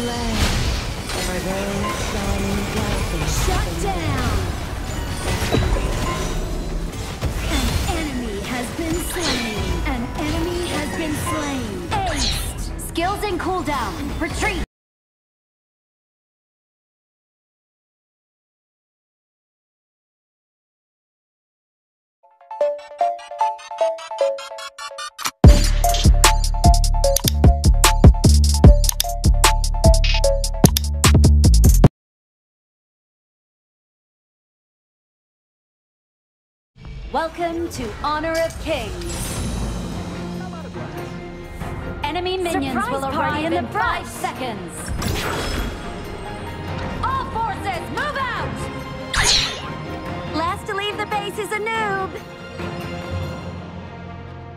slay. Shut down! An enemy has been slain. An enemy has been slain. Aced! Skills in cooldown. Retreat. Welcome to Honor of Kings. Enemy minions Surprise will arrive in in the five seconds. All forces, move out! Last to leave the base is a noob.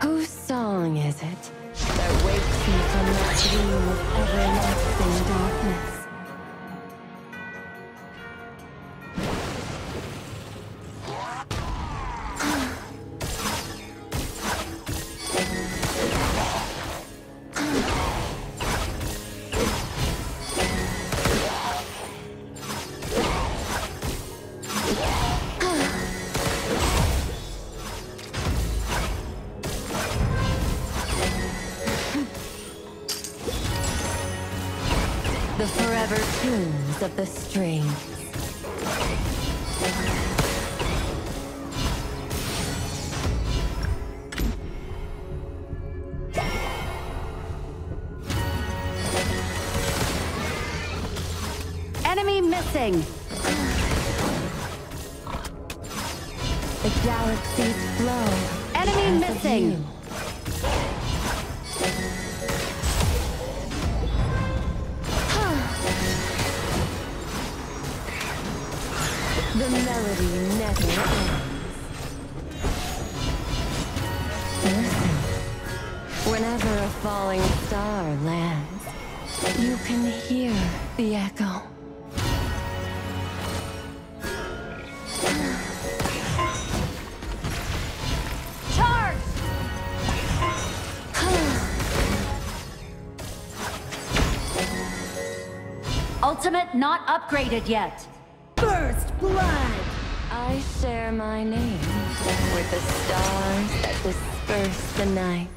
Whose song is it that wakes me from that dream of everlasting darkness? The forever tunes of the strings. Enemy missing. The galaxies flow. Enemy missing. The melody never ends. Whenever a falling star lands, you can hear the echo. Ultimate not upgraded yet. First blood. I share my name with the stars that disperse the night.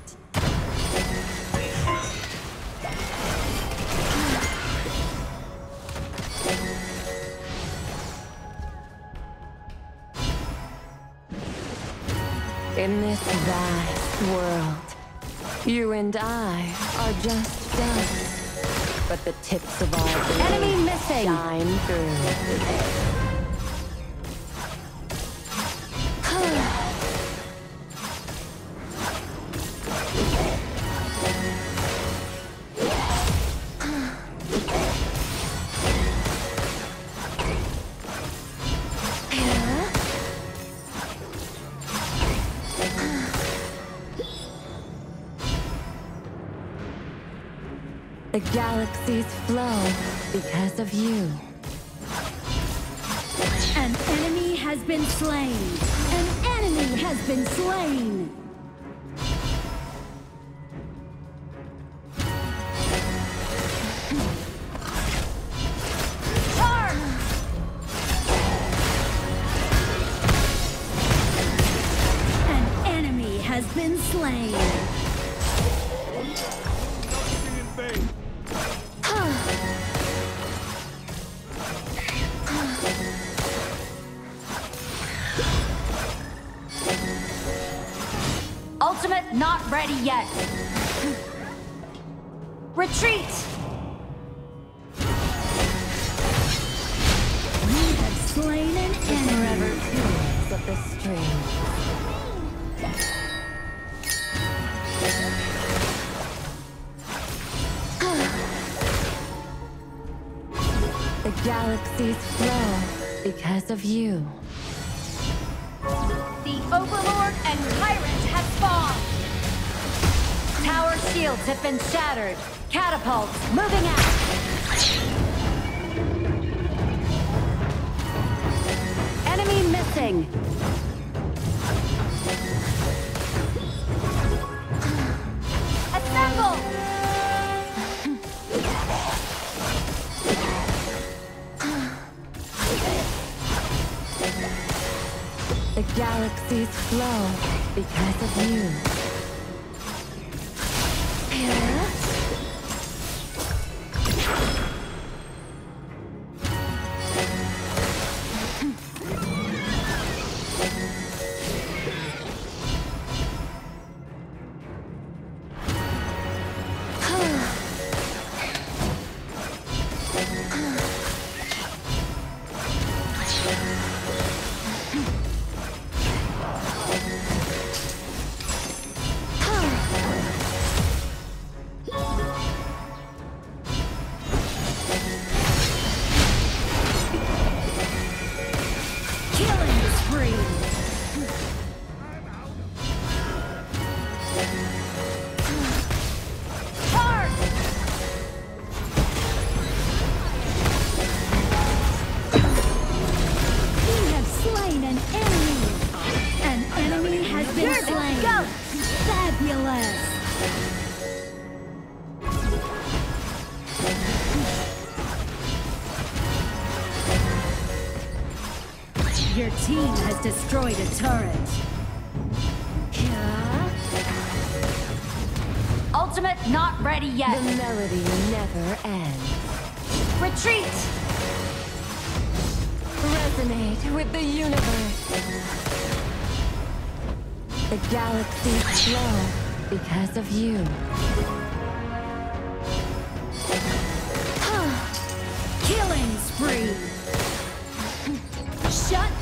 In this vast world, you and I are just dust, but the tips of blades Enemy missing. shine through. The galaxies flow because of you. An enemy has been slain. An enemy has been slain. An enemy has been slain. Because of you. The Overlord and Tyrant have spawned! Tower shields have been shattered. Catapults moving out! Enemy missing! Galaxies flow because of you. Your team has destroyed a turret. Ultimate not ready The yet. melody never ends. Retreat! Resonate with the universe. The galaxies flow because of you. Killing spree.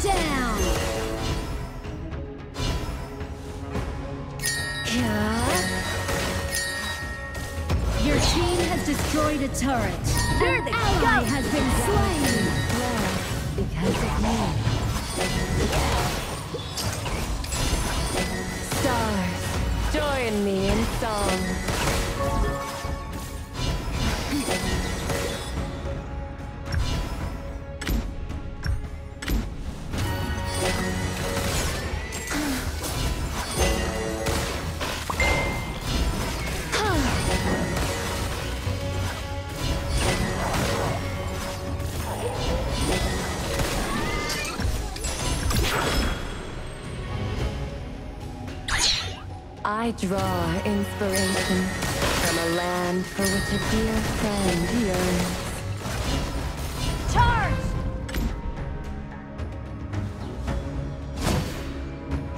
Down. Your team has destroyed a turret. An ally go. has been slain. Because of you. Stars, join me in song. I draw inspiration from a land for which a dear friend yearns. Charge!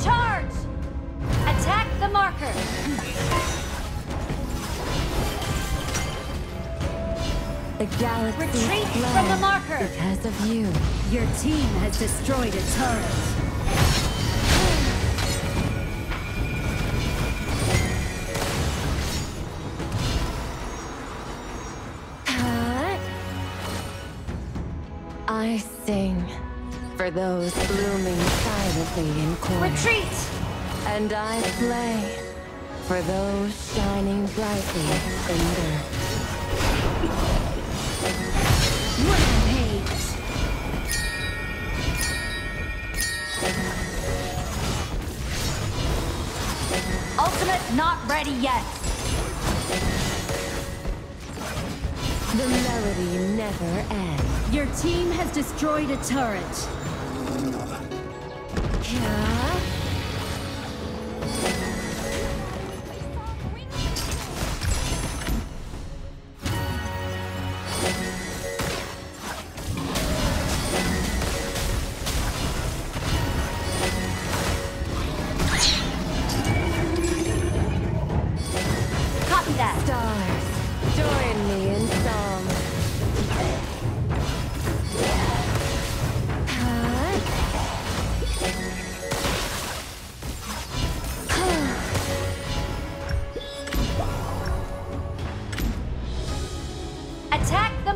Charge! Attack the marker! The galaxy Retreat from the marker. because of you. Your team has destroyed a turret. For those blooming silently in corners. Retreat! And I play for those shining brightly in dirt. Rampage. Ultimate not ready yet. The melody never ends. Your team has destroyed a turret. nada.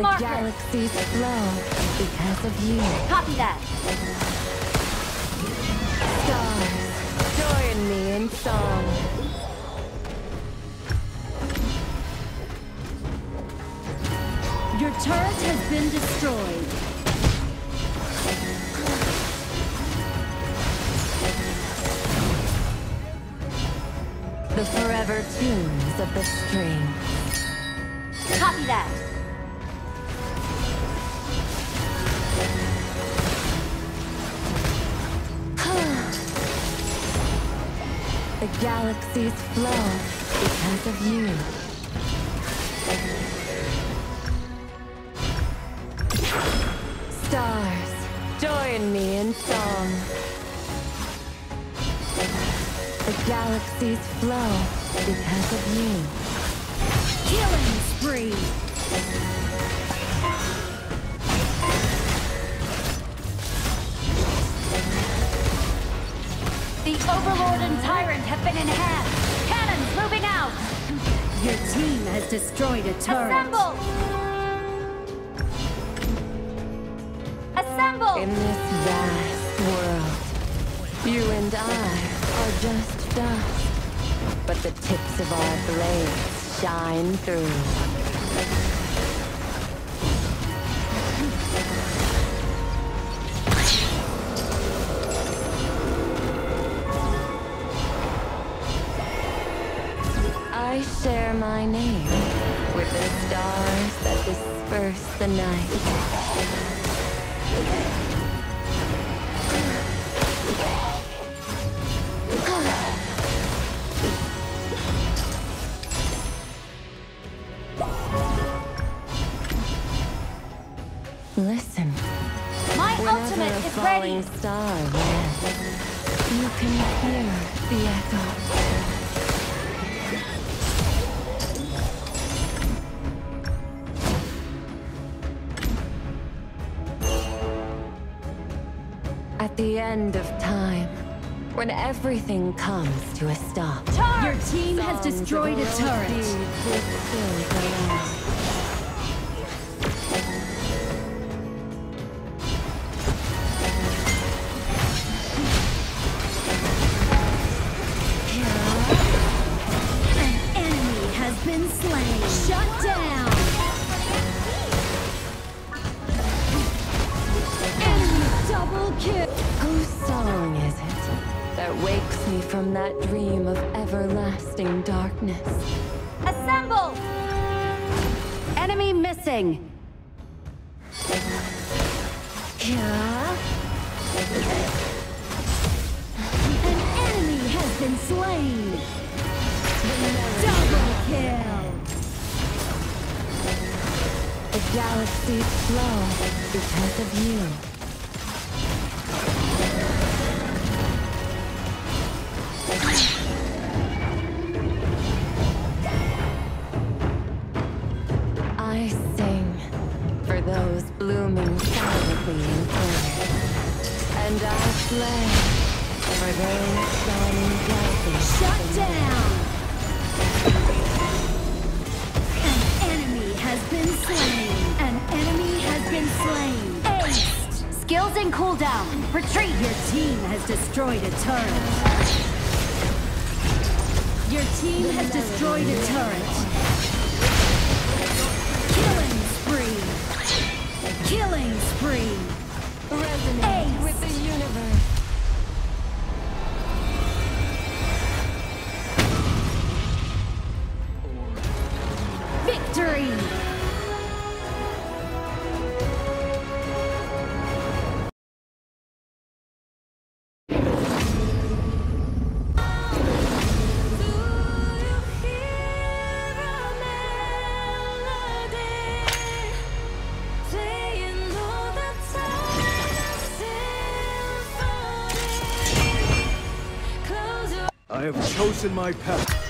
The marker. galaxies flow because of you. Copy that. Stars, join me in song. Your turret has been destroyed. The forever tunes of the string. Copy that. Galaxies flow because of you. Stars, join me in song. The galaxies flow because of you. Killing spree. The Overlord and Tyrant have been in enhanced. Cannons moving out. Your team has destroyed a turret. Assemble. Assemble. In this vast world, you and I are just dust. But the tips of our blades shine through. I share my name with the stars that disperse the night. Listen, My ultimate is ready. star you can hear the echo. End of time, when everything comes to a stop, Your team has destroyed a turret. An enemy has been slain. Double kill. The galaxies flow because of you. I those blooming silently in corners. And I slay for those shining brightly. Shut down. An enemy has been slain. An enemy has been slain. Aced. Skills in cooldown. Retreat. Your team has destroyed a turret. Your team has destroyed a turret. I have chosen my path.